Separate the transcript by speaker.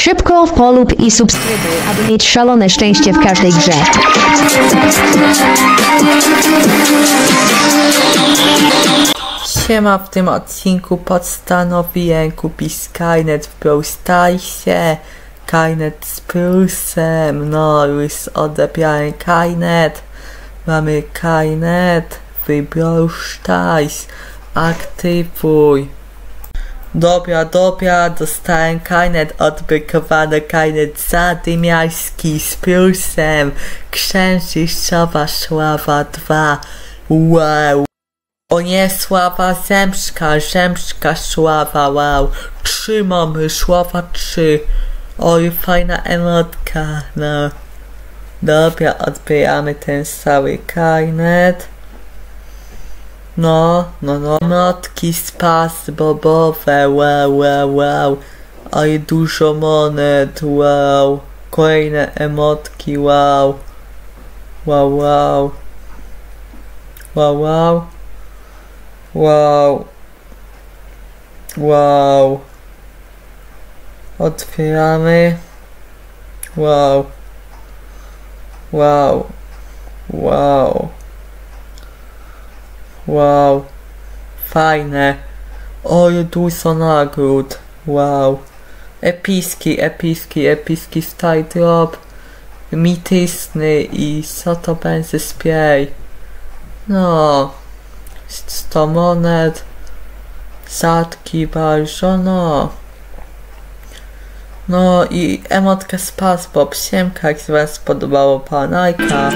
Speaker 1: Szybko polub i subskrybuj, aby mieć szalone szczęście w każdej grze.
Speaker 2: Siema, w tym odcinku postanowiłem kupić Skynet w Brawl Starsie. Z plusem, no już odebrałem Skynet. Mamy Skynet w Brawl Stars. Aktywuj. Dobra, dobra, dostałem Kainet, odblokowany Kainet zadymiarski z plusem. Księżycowa sława 2. Wow. O nie, sława zemszka, zemszka sława, wow. Trzy mamy, sława trzy. Oj, fajna emotka, no. Dobra, odbieramy ten cały kainet. No, no, no. Emotki z pas bobowe, wow, wow, wow. Oj, dużo monet, wow. Kolejne emotki, wow. Wow, wow. Wow, wow. Wow. Wow. Otwieramy. Wow. Wow. Wow. Wow. Fajne. Oj, dużo nagród. Wow. Epicki, epicki, epicki style drop. Mityczny i co to będzie spray. No. 100 monet. Rzadki bardzo, no. No i emotkę z Pasbob. Siemka, jak się wam spodobało panajka.